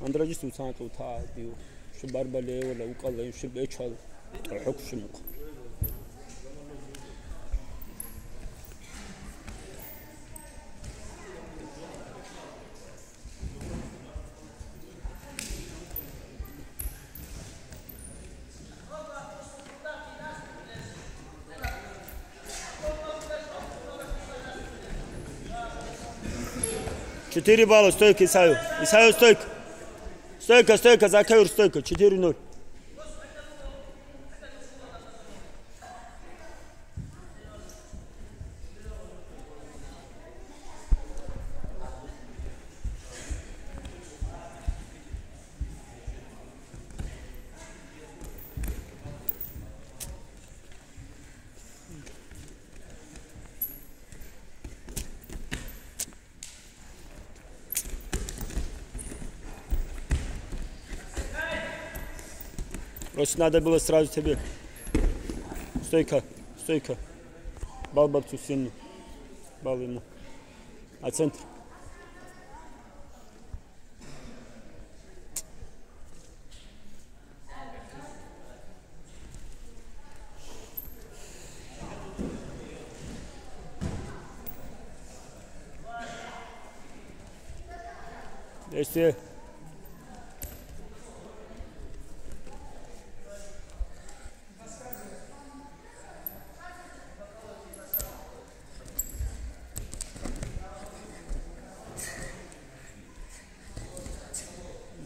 Andrajis utan to ta dio. Şu barbale wala uqalla şu beçal. Huk şunu. Четыре балла, стойка Исаю. Исаю, стойка. Стойка, стойка, Закаюр, стойка. 4-0. Просто надо было сразу тебе. Стойка, стойка. Бал бабцу сильно. Бал ему. А центр? Если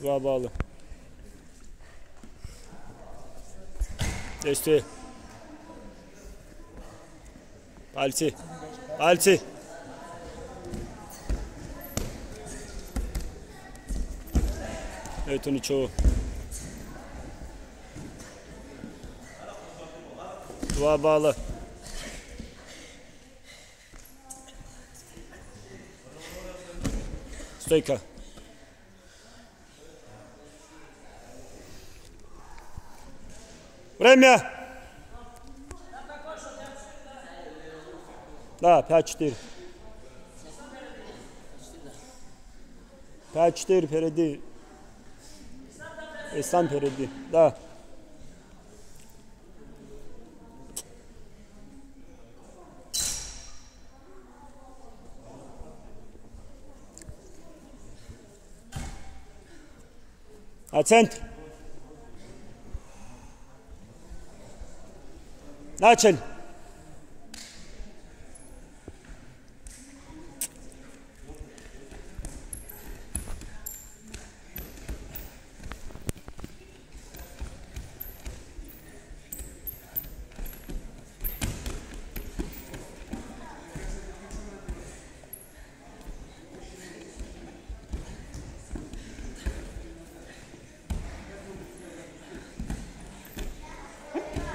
toprağa bağlı. Geçti. Alti. Alti. Evet onu çoğu. Dua bağlı. Stoyka. Время. Да, 5-4. 5-4 впереди. И сам впереди. Да. А центр? Начали.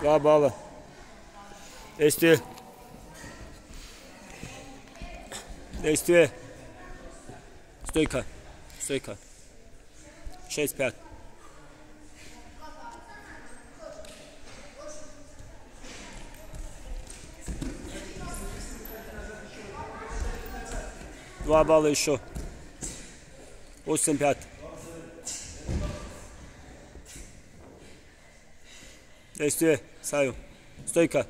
Два балла. Действие. Действие. Стойка. Стойка. 6-5. Два балла еще. 8-5. Действие. Саю. Стойка.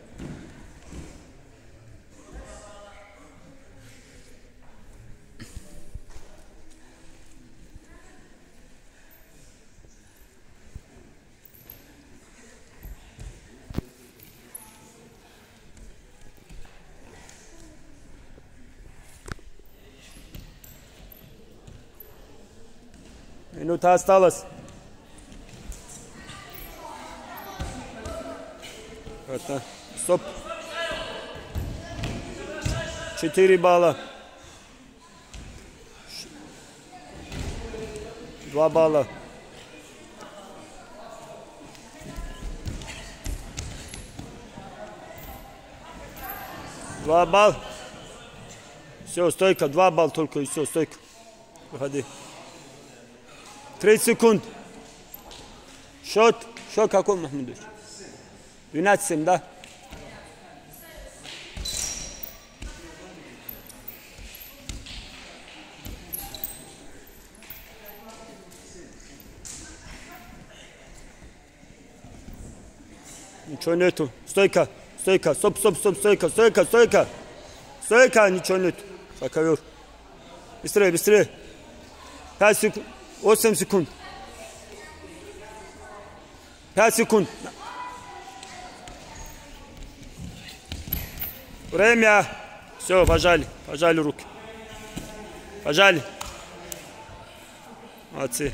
Минута осталась. Это. Стоп. Четыре балла. Два балла. Два балла. Все, стойка. Два балла только и все, стойка. Выходи. 30 секунд. Счет. Счет какой, Махмудович? 12-7, да? Ничего нету. Стойка, стойка, стоп, стоп, стоп, стойка, стойка, стойка. Стойка, ничего нет. Шаковер. Быстрее, быстрее. 5 секунд. 8 секунд. 5 секунд. Время. Все, пожали. Пожали руки. Пожали. Молодцы.